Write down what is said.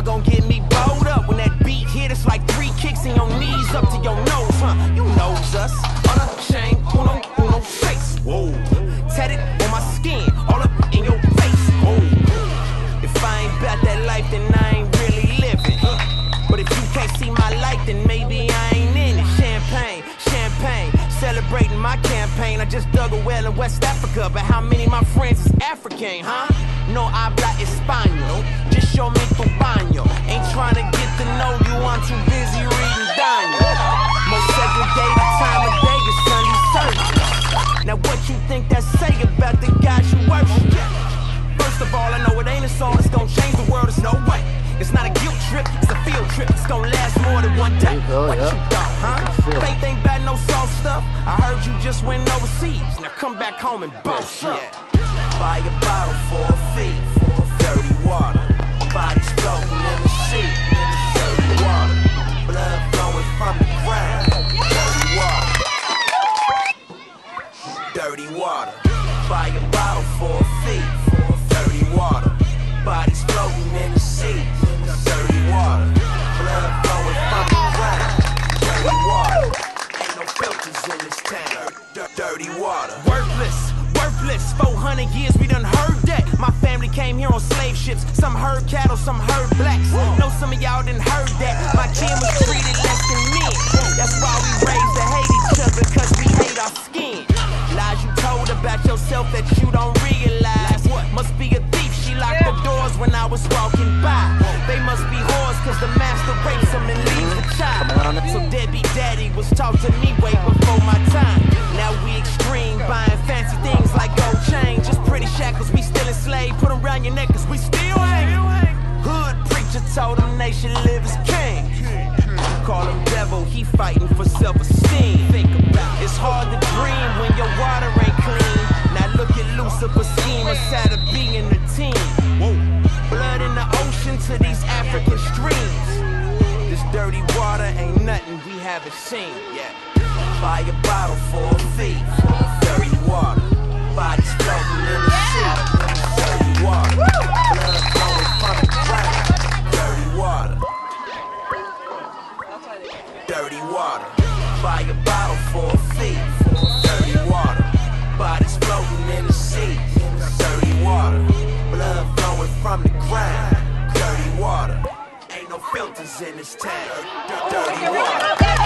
y'all gon' get me bowled up when that beat hit. It's like three kicks in your knees up to your nose, huh? You knows us. On a chain, uno, uno, face. Whoa. Tatted on my skin, all up in your face. Whoa. If I ain't about that life, then I ain't really living. But if you can't see my light, then maybe I ain't in it. Champagne, champagne, celebrating my campaign. I just dug a well in West Africa, but how many of my friends is African, huh? No habla español, trying to get to know you, I'm too busy reading Daniel. Most segregated time of day is Sunday service. Now what you think that say about the God you worship? First of all, I know it ain't a song that's gonna change the world, it's no way. It's not a guilt trip, it's a field trip. It's gonna last more than one day. Go, what yeah. you thought, huh? Faith ain't bad, no soft stuff. I heard you just went overseas. Now come back home and bullshit. Buy a bottle for a fee, Dirty water. Buy a bottle for a fee, dirty water. Bodies floating in the sea, dirty water. Blood flowing from the ground, dirty water. Ain't no filters in this town, dirty water. Worthless, worthless. 400 years we done heard that. My family came here on slave ships. Some herd cattle, some herd blacks. Know some of y'all done heard that. My kin was yourself that you don't realize. What must be a thief? She locked the doors when I was walking by. They must be whores, cause the master rapes them and leaves the child. So Debbie Daddy was taught to me way before my time. Now we extreme, buying fancy things like gold chain. Just pretty shackles, we still enslaved. Put 'em around your neck, cause we still hang. Hood preacher told him they should live as king. Call him devil, he fighting for self-esteem. Think about it. It's hard to dream when your water ain't Lucifer's scheme, a sad of being the team. Blood in the ocean to these African streams. This dirty water ain't nothing we haven't seen yet. Buy a bottle for a fee. Dirty water. Bodies floating in the sea. Dirty water. Blood flowing from the ground. Dirty water. Dirty water. Buy a bottle for a fee. Dirty Filters in this town. Dirty water.